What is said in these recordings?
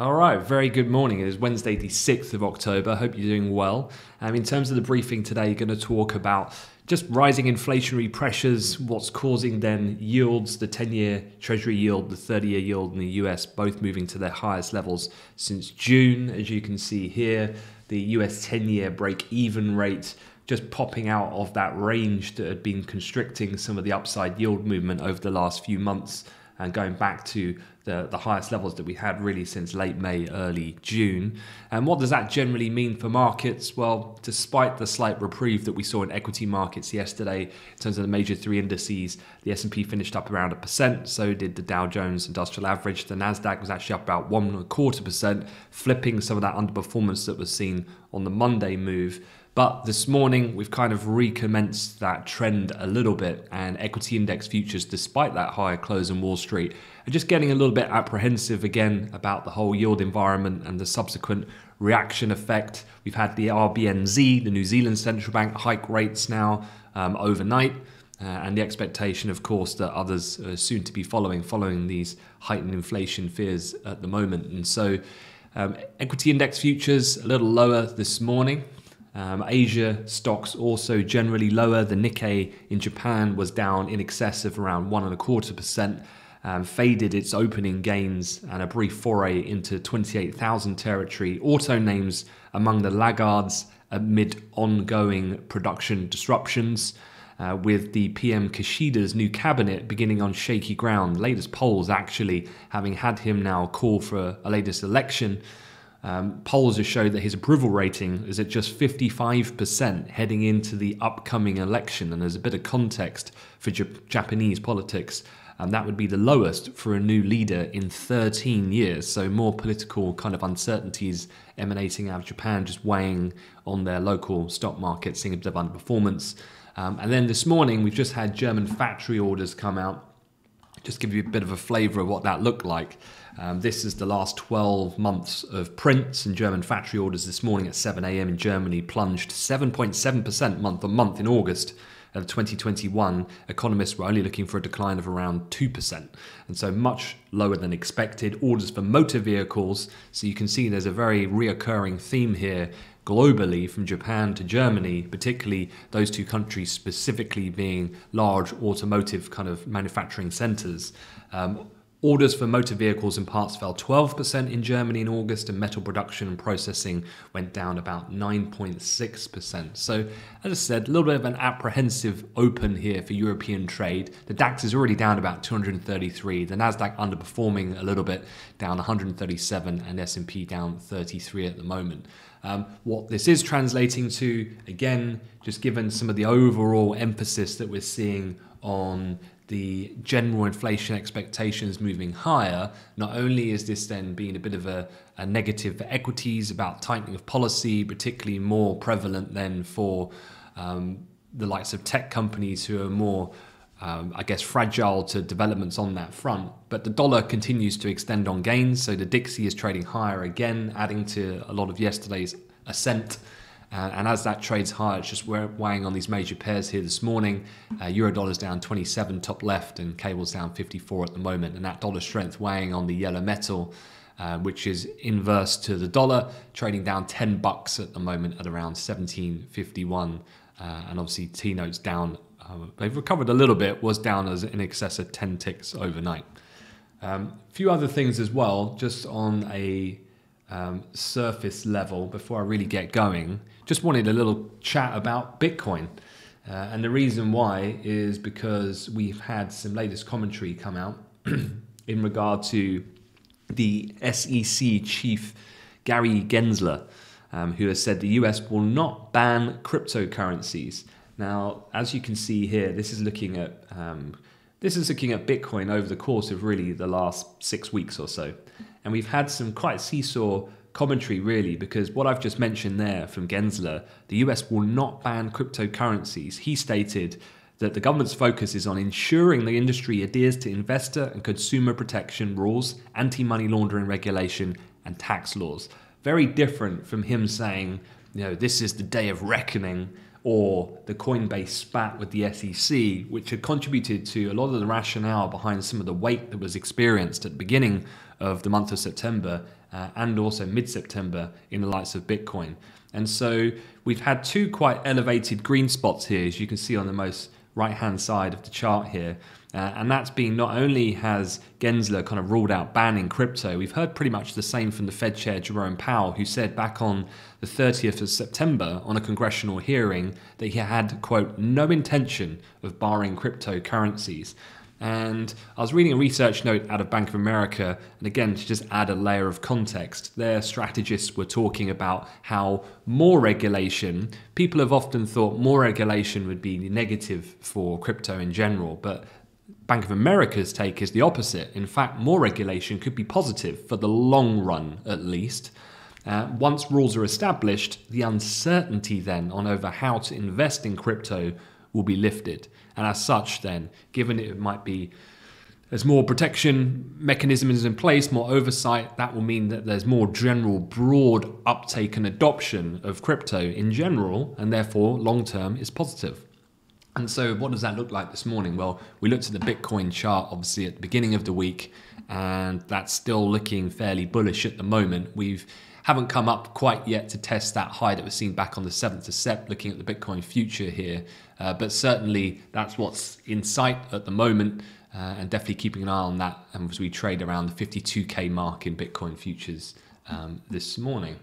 All right, very good morning. It is Wednesday, the 6th of October. Hope you're doing well. Um, in terms of the briefing today, you're going to talk about just rising inflationary pressures, what's causing then yields, the 10 year Treasury yield, the 30 year yield in the US, both moving to their highest levels since June. As you can see here, the US 10 year break even rate just popping out of that range that had been constricting some of the upside yield movement over the last few months and going back to the, the highest levels that we had really since late May, early June. And what does that generally mean for markets? Well, despite the slight reprieve that we saw in equity markets yesterday, in terms of the major three indices, the S&P finished up around a percent. So did the Dow Jones Industrial Average. The Nasdaq was actually up about one and a quarter percent, flipping some of that underperformance that was seen on the Monday move. But this morning, we've kind of recommenced that trend a little bit, and equity index futures, despite that higher close in Wall Street, are just getting a little bit apprehensive again about the whole yield environment and the subsequent reaction effect. We've had the RBNZ, the New Zealand Central Bank, hike rates now um, overnight. Uh, and the expectation, of course, that others are soon to be following, following these heightened inflation fears at the moment. And so, um, equity index futures a little lower this morning, um, Asia stocks also generally lower. The Nikkei in Japan was down in excess of around one and a quarter percent. Um, faded its opening gains and a brief foray into 28,000 territory. Auto names among the laggards amid ongoing production disruptions. Uh, with the PM Kishida's new cabinet beginning on shaky ground. Latest polls actually having had him now call for a latest election. Um, polls have showed that his approval rating is at just 55% heading into the upcoming election. And there's a bit of context for J- Japanese politics. And that would be the lowest for a new leader in 13 years. So, more political kind of uncertainties emanating out of Japan, just weighing on their local stock market, seeing a bit of underperformance. Um, and then this morning, we've just had German factory orders come out just give you a bit of a flavour of what that looked like. Um, this is the last 12 months of prints and German factory orders this morning at 7 a.m. in Germany plunged 7.7% month on month in August of 2021. Economists were only looking for a decline of around 2%, and so much lower than expected. Orders for motor vehicles, so you can see there's a very reoccurring theme here globally from Japan to Germany, particularly those two countries specifically being large automotive kind of manufacturing centers. Um, Orders for motor vehicles and parts fell 12% in Germany in August, and metal production and processing went down about 9.6%. So, as I said, a little bit of an apprehensive open here for European trade. The DAX is already down about 233, the Nasdaq underperforming a little bit, down 137, and S&P down 33 at the moment. Um, what this is translating to, again, just given some of the overall emphasis that we're seeing on the general inflation expectations moving higher, not only is this then being a bit of a, a, negative for equities about tightening of policy, particularly more prevalent than for um, the likes of tech companies who are more, um, I guess, fragile to developments on that front. But the dollar continues to extend on gains, so the Dixie is trading higher again, adding to a lot of yesterday's ascent. Uh, and as that trades higher, it's just we're weighing on these major pairs here this morning. Uh, Euro dollar's down 27 top left, and cable's down 54 at the moment. And that dollar strength weighing on the yellow metal, uh, which is inverse to the dollar, trading down 10 bucks at the moment at around 17.51. Uh, and obviously T notes down. Uh, they've recovered a little bit. Was down as in excess of 10 ticks overnight. A um, few other things as well, just on a um, surface level before I really get going. Just wanted a little chat about Bitcoin. Uh, and the reason why is because we've had some latest commentary come out in regard to the SEC chief Gary Gensler, um, who has said the US will not ban cryptocurrencies. Now, as you can see here, this is looking at um, this is looking at Bitcoin over the course of really the last six weeks or so. And we've had some quite seesaw commentary, really, because what I've just mentioned there from Gensler, the US will not ban cryptocurrencies. He stated that the government's focus is on ensuring the industry adheres to investor and consumer protection rules, anti money laundering regulation, and tax laws. Very different from him saying, you know, this is the day of reckoning or the Coinbase spat with the SEC, which had contributed to a lot of the rationale behind some of the weight that was experienced at the beginning of the month of September uh, and also mid September in the likes of Bitcoin. And so we've had two quite elevated green spots here, as you can see on the most right hand side of the chart here. Uh, and that's been not only has Gensler kind of ruled out banning crypto, we've heard pretty much the same from the Fed chair Jerome Powell, who said back on the 30th of September on a congressional hearing that he had, quote, no intention of barring cryptocurrencies. And I was reading a research note out of Bank of America, and again, to just add a layer of context, their strategists were talking about how more regulation, people have often thought more regulation would be negative for crypto in general, but Bank of America's take is the opposite. In fact, more regulation could be positive for the long run, at least. Uh, once rules are established, the uncertainty then on over how to invest in crypto will be lifted. And as such, then, given it might be there's more protection mechanisms in place, more oversight, that will mean that there's more general, broad uptake and adoption of crypto in general, and therefore long term is positive. And so, what does that look like this morning? Well, we looked at the Bitcoin chart obviously at the beginning of the week, and that's still looking fairly bullish at the moment. We've haven't come up quite yet to test that high that was seen back on the 7th of Sep, looking at the Bitcoin future here. Uh, but certainly that's what's in sight at the moment, uh, and definitely keeping an eye on that as we trade around the 52k mark in Bitcoin futures um, this morning.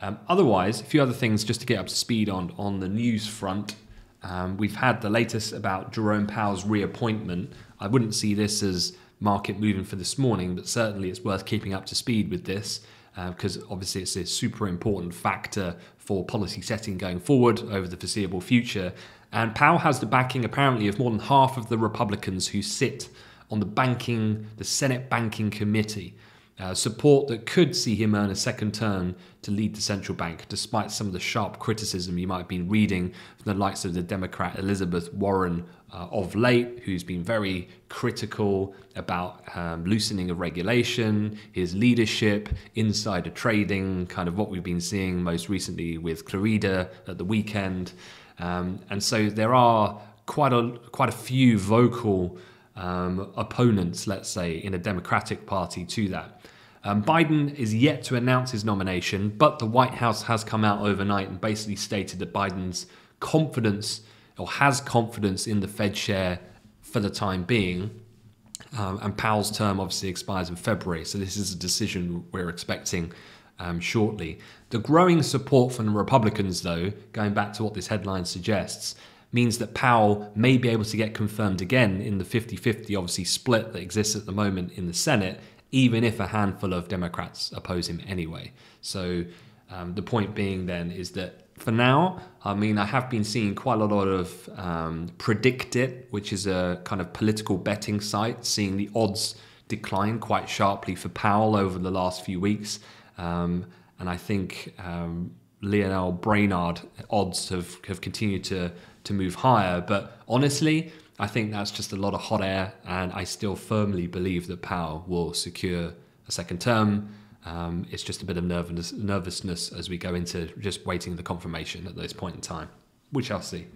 Um, otherwise, a few other things just to get up to speed on on the news front. Um, we've had the latest about Jerome Powell's reappointment. I wouldn't see this as market moving for this morning, but certainly it's worth keeping up to speed with this because uh, obviously it's a super important factor for policy setting going forward over the foreseeable future. And Powell has the backing apparently of more than half of the Republicans who sit on the banking, the Senate Banking Committee. Uh, support that could see him earn a second term to lead the central bank, despite some of the sharp criticism you might have been reading from the likes of the Democrat Elizabeth Warren uh, of late, who's been very critical about um, loosening of regulation, his leadership, insider trading, kind of what we've been seeing most recently with Clarida at the weekend. Um, and so there are quite a quite a few vocal um, opponents, let's say, in a Democratic Party to that. Um, Biden is yet to announce his nomination, but the White House has come out overnight and basically stated that Biden's confidence or has confidence in the Fed chair for the time being. Um, and Powell's term obviously expires in February, so this is a decision we're expecting um, shortly. The growing support from the Republicans, though, going back to what this headline suggests, means that Powell may be able to get confirmed again in the 50 50 obviously split that exists at the moment in the Senate, even if a handful of Democrats oppose him anyway. So um, the point being then is that for now, I mean, I have been seeing quite a lot of um, PredictIt, which is a kind of political betting site, seeing the odds decline quite sharply for Powell over the last few weeks. Um, and I think um, Lael Brainard odds have, have continued to, to move higher. But honestly, I think that's just a lot of hot air. And I still firmly believe that Powell will secure a second term. Um, it's just a bit of nervousness, nervousness as we go into just waiting the confirmation at this point in time. We shall see.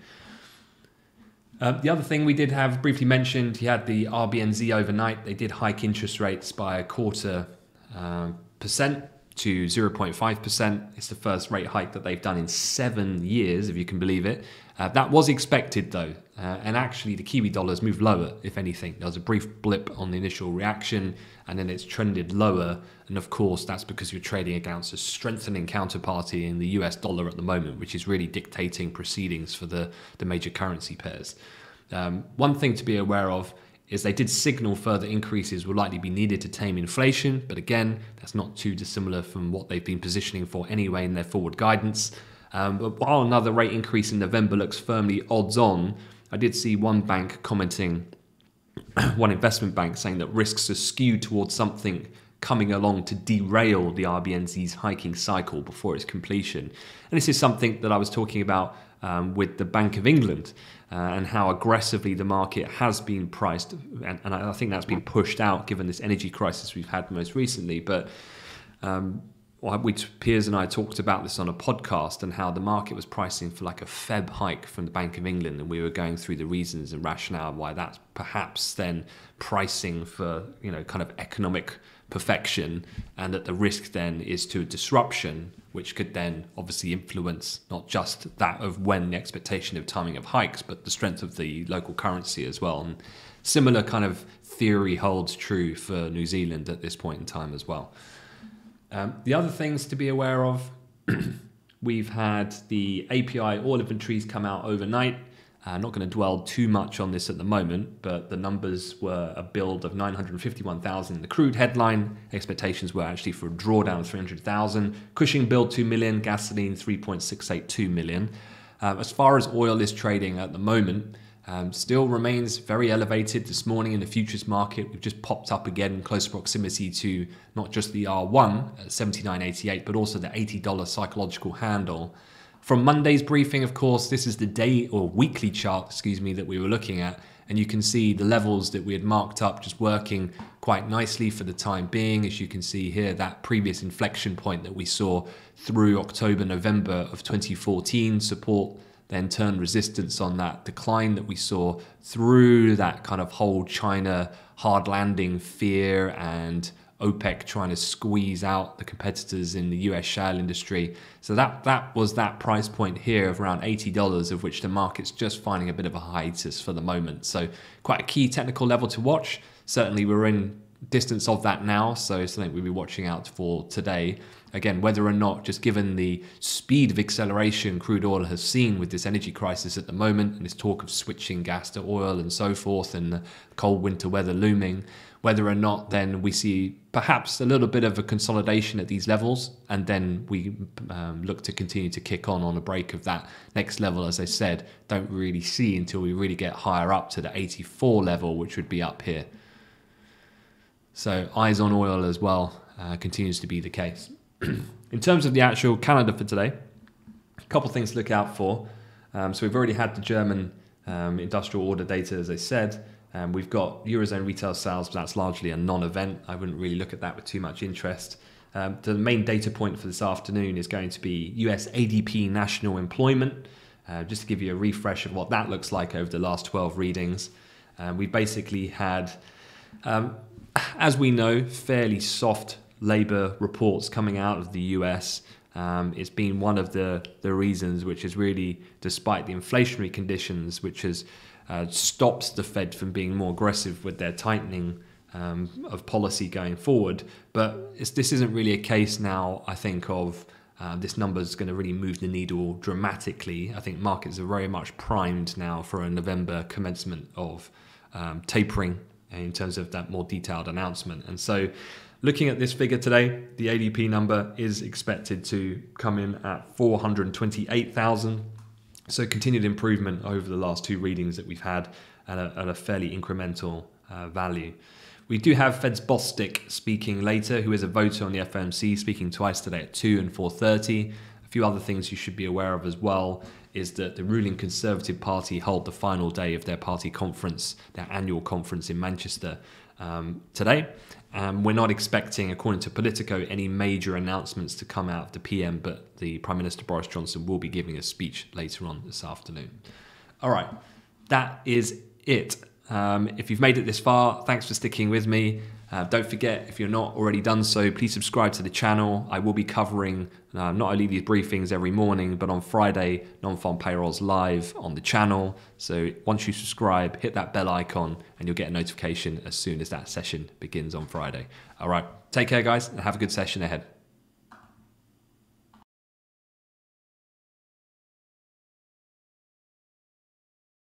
Um, the other thing we did have briefly mentioned, he had the RBNZ overnight. They did hike interest rates by a quarter uh, percent to 0.5%. It's the first rate hike that they've done in seven years, if you can believe it. Uh, that was expected though, uh, and actually the Kiwi dollars moved lower, if anything. There was a brief blip on the initial reaction, and then it's trended lower. And of course, that's because you're trading against a strengthening counterparty in the US dollar at the moment, which is really dictating proceedings for the, the major currency pairs. Um, one thing to be aware of is they did signal further increases will likely be needed to tame inflation, but again, that's not too dissimilar from what they've been positioning for anyway in their forward guidance. Um, but while another rate increase in November looks firmly odds on, I did see one bank commenting, one investment bank saying that risks are skewed towards something coming along to derail the RBNZ's hiking cycle before its completion. And this is something that I was talking about um, with the Bank of England uh, and how aggressively the market has been priced. And, and, I think that's been pushed out given this energy crisis we've had most recently. But um, we Piers and I talked about this on a podcast and how the market was pricing for like a Feb hike from the Bank of England, and we were going through the reasons and rationale why that's perhaps then pricing for you know kind of economic perfection, and that the risk then is to a disruption, which could then obviously influence not just that of when the expectation of timing of hikes, but the strength of the local currency as well. And similar kind of theory holds true for New Zealand at this point in time as well. Um, the other things to be aware of we've had the API oil inventories come out overnight. I'm uh, not going to dwell too much on this at the moment, but the numbers were a build of 951,000 in the crude headline. Expectations were actually for a drawdown of 300,000. Cushing build 2 million, gasoline 3.682 million. Uh, as far as oil is trading at the moment, um, still remains very elevated this morning in the futures market. We've just popped up again in close proximity to not just the R1 at 79.88, but also the $80 psychological handle. From Monday's briefing, of course, this is the day or weekly chart, excuse me, that we were looking at. And you can see the levels that we had marked up just working quite nicely for the time being. As you can see here, that previous inflection point that we saw through October, November of 2014 support then turn resistance on that decline that we saw through that kind of whole China hard landing fear and OPEC trying to squeeze out the competitors in the US shale industry. So that that was that price point here of around $80 of which the market's just finding a bit of a hiatus for the moment. So quite a key technical level to watch. Certainly we're in distance of that now, so it's something we'll be watching out for today. Again, whether or not, just given the speed of acceleration crude oil has seen with this energy crisis at the moment and this talk of switching gas to oil and so forth and the cold winter weather looming, whether or not then we see perhaps a little bit of a consolidation at these levels and then we um, look to continue to kick on on a break of that next level, as I said, don't really see until we really get higher up to the 84 level, which would be up here. So eyes on oil as well uh, continues to be the case. in terms of the actual calendar for today, a couple things to look out for. Um, so we've already had the German um, industrial order data, as I said. Um, we've got Eurozone retail sales, but that's largely a non-event. I wouldn't really look at that with too much interest. Um, the main data point for this afternoon is going to be US ADP national employment. Uh, just to give you a refresh of what that looks like over the last 12 readings. Um, we basically had um, as we know, fairly soft labour reports coming out of the US. Um, it's been one of the, the reasons which is really, despite the inflationary conditions, which has uh, stopped the Fed from being more aggressive with their tightening um, of policy going forward. But this isn't really a case now, I think, of uh, this number is going to really move the needle dramatically. I think markets are very much primed now for a November commencement of um, tapering in terms of that more detailed announcement. And so, looking at this figure today, the ADP number is expected to come in at 428,000. So, continued improvement over the last two readings that we've had at a, at a fairly incremental uh, value. We do have Fed's Bostic speaking later, who is a voter on the FOMC, speaking twice today at 2 and 4.30. A few other things you should be aware of as well is that the ruling Conservative Party hold the final day of their party conference, their annual conference in Manchester um, today. Um, we're not expecting, according to Politico, any major announcements to come out of the PM, but the Prime Minister Boris Johnson will be giving a speech later on this afternoon. All right, that is it. Um, if you've made it this far, thanks for sticking with me. Uh, don't forget, if you're not already done so, please subscribe to the channel. I will be covering uh, not only these briefings every morning, but on Friday, non-farm payrolls live on the channel. So once you subscribe, hit that bell icon and you'll get a notification as soon as that session begins on Friday. All right, take care, guys, and have a good session ahead.